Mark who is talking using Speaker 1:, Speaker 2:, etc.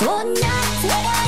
Speaker 1: One night